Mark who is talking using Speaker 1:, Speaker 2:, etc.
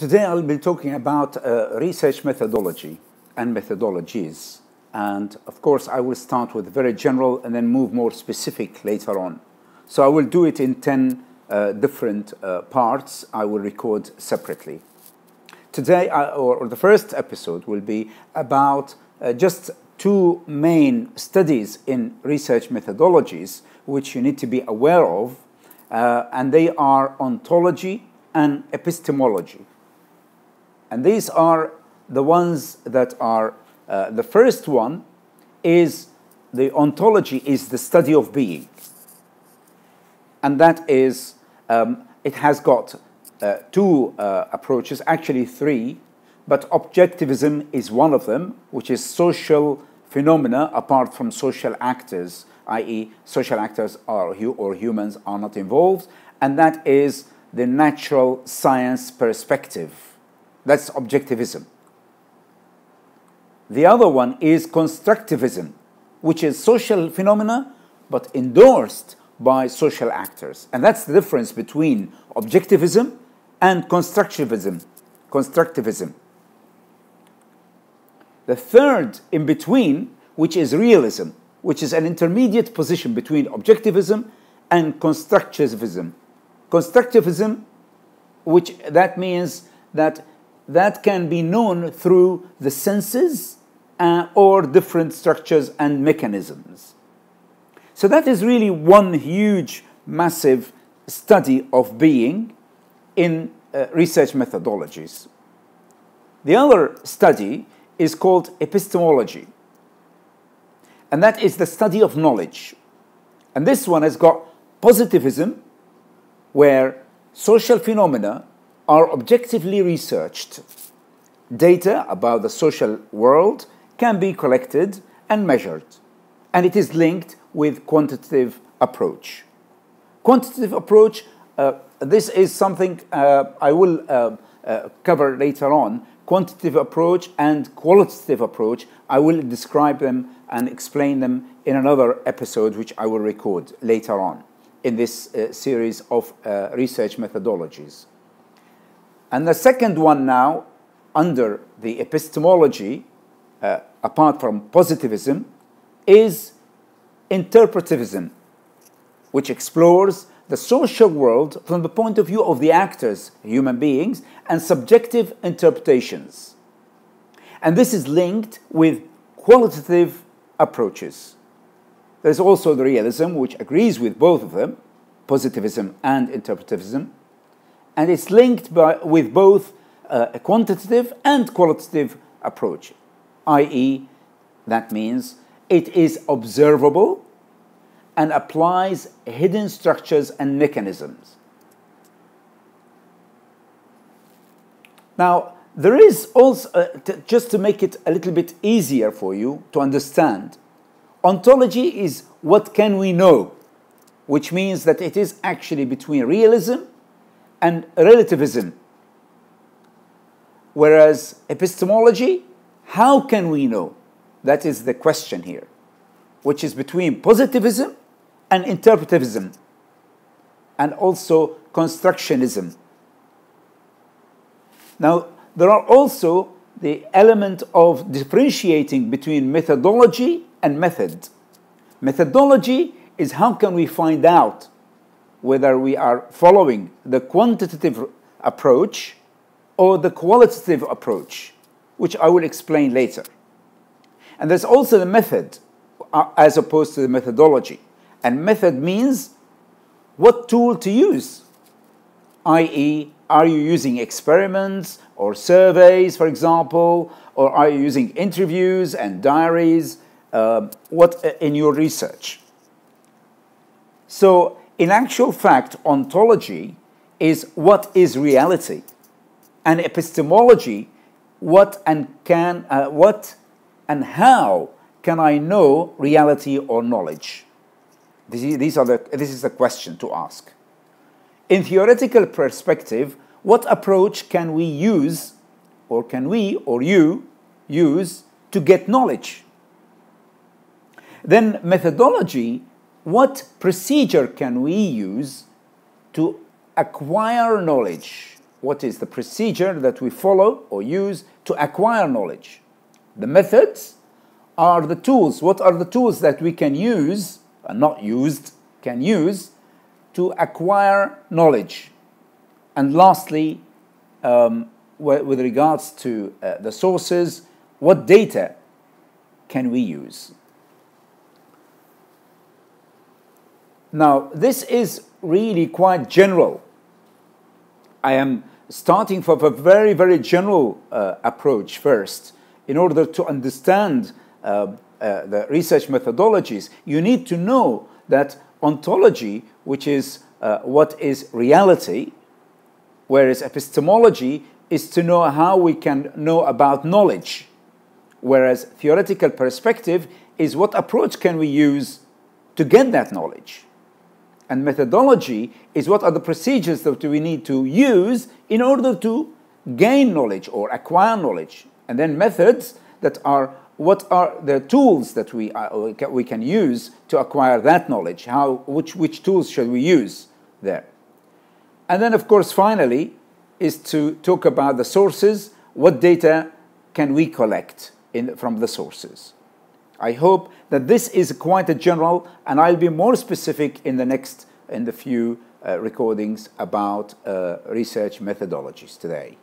Speaker 1: Today I'll be talking about uh, research methodology and methodologies. And of course, I will start with very general and then move more specific later on. So I will do it in 10 uh, different uh, parts I will record separately. Today, I, or, or, the first episode, will be about uh, just two main studies in research methodologies which you need to be aware of, uh, and they are ontology and epistemology. And these are the ones that are uh, the first one is the ontology is the study of being. And that is, um, it has got uh, two uh, approaches, actually three, but objectivism is one of them, which is social phenomena apart from social actors, i.e., social actors are, or humans are not involved, and that is the natural science perspective that's objectivism. The other one is constructivism, which is social phenomena but endorsed by social actors. And that's the difference between objectivism and constructivism. Constructivism. The third in between, which is realism, which is an intermediate position between objectivism and constructivism. Constructivism, which that means that that can be known through the senses uh, or different structures and mechanisms. So that is really one huge, massive study of being in uh, research methodologies. The other study is called epistemology, and that is the study of knowledge. And this one has got positivism, where social phenomena are objectively researched. Data about the social world can be collected and measured, and it is linked with quantitative approach. Quantitative approach, uh, this is something uh, I will uh, uh cover later on. Quantitative approach and qualitative approach, I will describe them and explain them in another episode, which I will record later on in this uh, series of uh, research methodologies. And the second one now, under the epistemology, uh, apart from positivism, is interpretivism, which explores the social world from the point of view of the actors, human beings, and subjective interpretations. And this is linked with qualitative approaches. There's also the realism, which agrees with both of them, positivism and interpretivism, and it's linked by, with both uh, a quantitative and qualitative approach, i.e., that means it is observable and applies hidden structures and mechanisms. Now, there is also, uh, just to make it a little bit easier for you to understand, ontology is what can we know, which means that it is actually between realism and relativism. Whereas epistemology, how can we know? That is the question here, which is between positivism and interpretivism, and also constructionism. Now, there are also the element of differentiating between methodology and method. Methodology is how can we find out whether we are following the quantitative approach or the qualitative approach, which I will explain later. And there's also the method uh, as opposed to the methodology. And method means what tool to use, i.e., are you using experiments or surveys, for example, or are you using interviews and diaries? Uh, what in your research? So in actual fact, ontology is what is reality, and epistemology, what and can, uh, what and how can I know reality or knowledge? These are the, this is the question to ask. In theoretical perspective, what approach can we use, or can we or you use to get knowledge? Then methodology what procedure can we use to acquire knowledge what is the procedure that we follow or use to acquire knowledge. The methods are the tools. What are the tools that we can use, uh, not used, can use to acquire knowledge? And lastly, um, with regards to uh, the sources, what data can we use? Now, this is really quite general. I am starting from a very, very general uh, approach first. In order to understand uh, uh, the research methodologies, you need to know that ontology, which is uh, what is reality, whereas epistemology is to know how we can know about knowledge, whereas theoretical perspective is what approach can we use to get that knowledge. And methodology is what are the procedures that we need to use in order to gain knowledge or acquire knowledge. And then methods that are what are the tools that we, uh, we can use to acquire that knowledge? How, which, which tools should we use there? And then, of course, finally, is to talk about the sources. What data can we collect in, from the sources? I hope that this is quite a general, and I'll be more specific in the next, in the few uh, recordings about uh, research methodologies today.